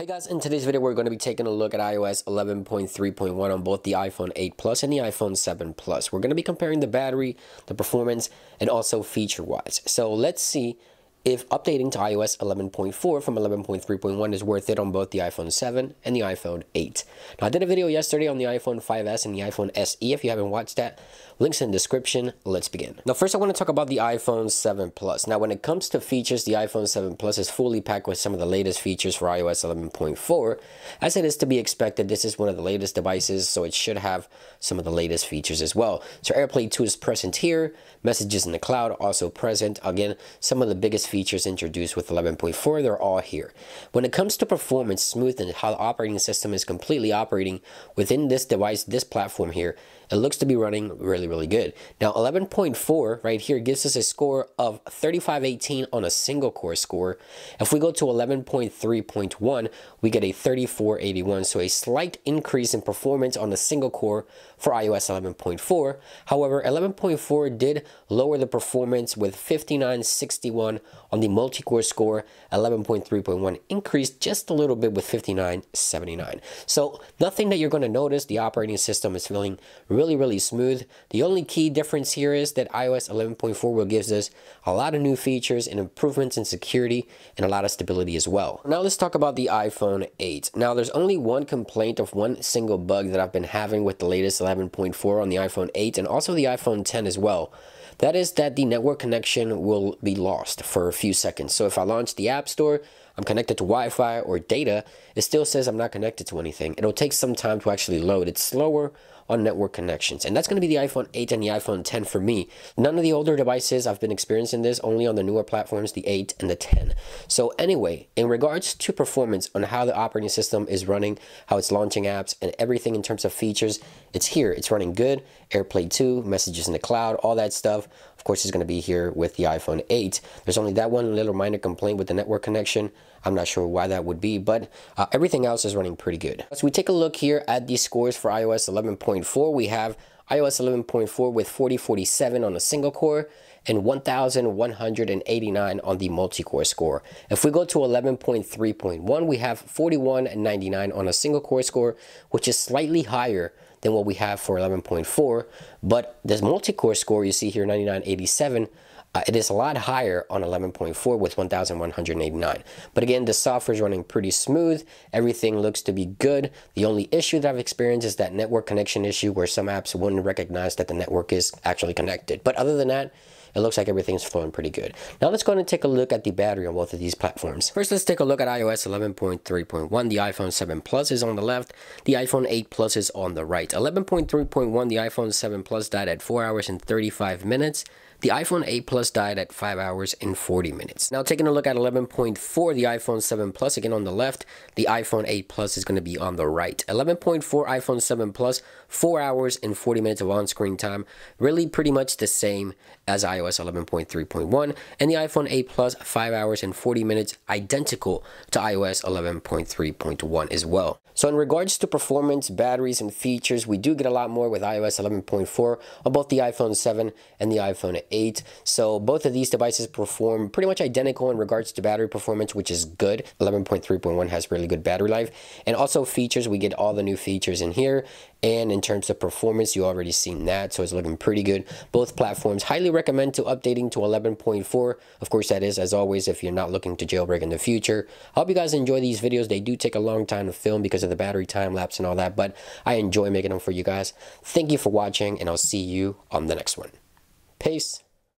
Hey guys, in today's video we're going to be taking a look at iOS 11.3.1 on both the iPhone 8 Plus and the iPhone 7 Plus. We're going to be comparing the battery, the performance, and also feature-wise. So let's see if updating to iOS 11.4 from 11.3.1 is worth it on both the iPhone 7 and the iPhone 8. Now, I did a video yesterday on the iPhone 5S and the iPhone SE. If you haven't watched that, links in description. Let's begin. Now, first I want to talk about the iPhone 7 Plus. Now, when it comes to features, the iPhone 7 Plus is fully packed with some of the latest features for iOS 11.4. As it is to be expected, this is one of the latest devices, so it should have some of the latest features as well. So AirPlay 2 is present here, messages in the cloud also present. Again, some of the biggest features introduced with 11.4, they're all here. When it comes to performance, smooth, and how the operating system is completely operating within this device, this platform here, it looks to be running really, really good. Now, 11.4 right here gives us a score of 3518 on a single core score. If we go to 11.3.1, we get a 3481, so a slight increase in performance on a single core for iOS 11.4. However, 11.4 did lower the performance with 5961 on the multi-core score. 11.3.1 increased just a little bit with 5979. So nothing that you're going to notice. The operating system is feeling really, really smooth. The only key difference here is that iOS 11.4 will gives us a lot of new features and improvements in security and a lot of stability as well. Now let's talk about the iPhone 8. Now there's only one complaint of one single bug that I've been having with the latest 11.4 on the iPhone 8 and also the iPhone 10 as well. That is that the network connection will be lost for a few seconds. So if I launch the App Store, I'm connected to Wi-Fi or data, it still says I'm not connected to anything. It'll take some time to actually load. It's slower on network connections. And that's going to be the iPhone 8 and the iPhone 10 for me. None of the older devices I've been experiencing this, only on the newer platforms, the 8 and the 10. So anyway, in regards to performance on how the operating system is running, how it's launching apps and everything in terms of features, it's here. It's running good. AirPlay 2, messages in the cloud, all that stuff. Of course, is going to be here with the iPhone 8. There's only that one little minor complaint with the network connection. I'm not sure why that would be, but uh, everything else is running pretty good. So we take a look here at the scores for iOS 11.4. We have iOS 11.4 with 4047 on a single core and 1189 on the multi-core score. If we go to 11.3.1, we have 4199 on a single core score, which is slightly higher than what we have for 11.4, but this multi-core score you see here 9987 uh, it is a lot higher on 11.4 with 1189. But again, the software is running pretty smooth. Everything looks to be good. The only issue that I've experienced is that network connection issue where some apps wouldn't recognize that the network is actually connected. But other than that, it looks like everything's flowing pretty good. Now let's go and take a look at the battery on both of these platforms. First, let's take a look at iOS 11.3.1. The iPhone 7 Plus is on the left. The iPhone 8 Plus is on the right. 11.3.1, the iPhone 7 Plus died at 4 hours and 35 minutes. The iPhone 8 Plus died at 5 hours and 40 minutes. Now taking a look at 11.4, the iPhone 7 Plus, again on the left, the iPhone 8 Plus is going to be on the right. 11.4 iPhone 7 Plus, 4 hours and 40 minutes of on-screen time, really pretty much the same as iOS 11.3.1, and the iPhone 8 Plus, 5 hours and 40 minutes, identical to iOS 11.3.1 as well. So in regards to performance, batteries, and features, we do get a lot more with iOS 11.4 on both the iPhone 7 and the iPhone 8. So both of these devices perform pretty much identical in regards to battery performance, which is good. 11.3.1 has really good battery life. And also features, we get all the new features in here. And in terms of performance, you already seen that, so it's looking pretty good. Both platforms highly recommend to updating to 11.4. Of course, that is, as always, if you're not looking to jailbreak in the future. I hope you guys enjoy these videos. They do take a long time to film because of the battery time lapse and all that, but I enjoy making them for you guys. Thank you for watching, and I'll see you on the next one. Peace.